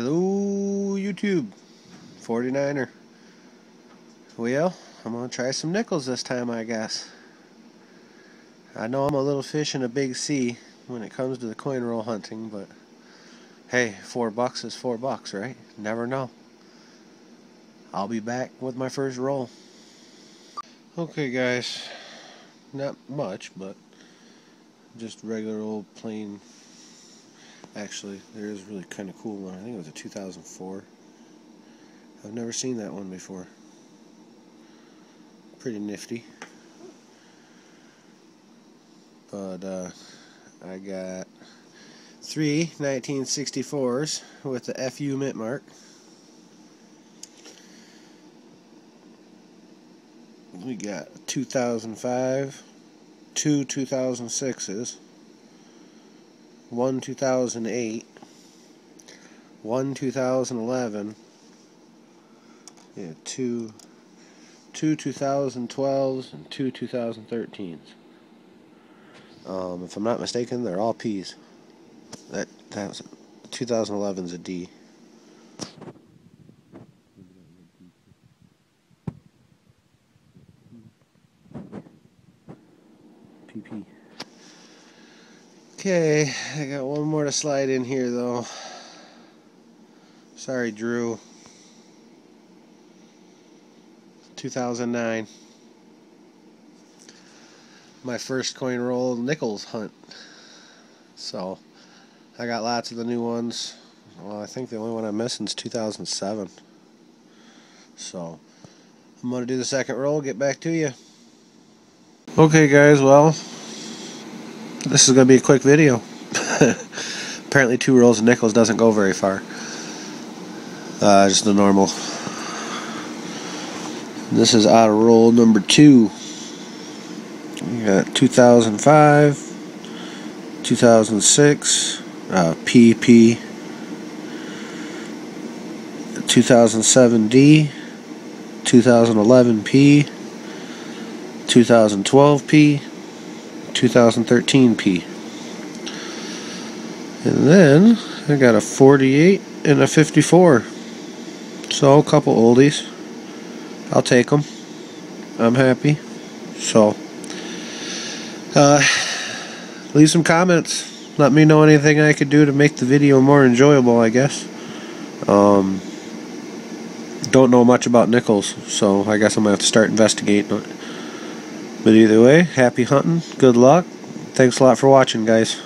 Hello, YouTube. 49er. Well, I'm going to try some nickels this time, I guess. I know I'm a little fish in a big sea when it comes to the coin roll hunting, but hey, four bucks is four bucks, right? Never know. I'll be back with my first roll. Okay, guys. Not much, but just regular old plain Actually, there is really kind of cool one. I think it was a 2004. I've never seen that one before. Pretty nifty. But uh, I got three 1964s with the FU mint mark. We got 2005, two 2006s one 2008, one 2011, yeah, two, two 2012s, and two 2013s. Um, if I'm not mistaken, they're all P's. That that was 2011's a D. PP. Okay, I got one more to slide in here though. Sorry, Drew. 2009. My first coin roll nickels hunt. So, I got lots of the new ones. Well, I think the only one I'm missing is 2007. So, I'm going to do the second roll, get back to you. Okay, guys, well, this is going to be a quick video. Apparently two rolls of nickels doesn't go very far. Uh, just the normal. This is out of roll number two. We got 2005, 2006, uh, PP, 2007D, 2011P, 2012P, 2013P. And then I got a 48 and a 54. So a couple oldies. I'll take them. I'm happy. So, uh, leave some comments. Let me know anything I could do to make the video more enjoyable, I guess. Um, don't know much about nickels, so I guess I'm going to have to start investigating. But either way, happy hunting, good luck. Thanks a lot for watching, guys.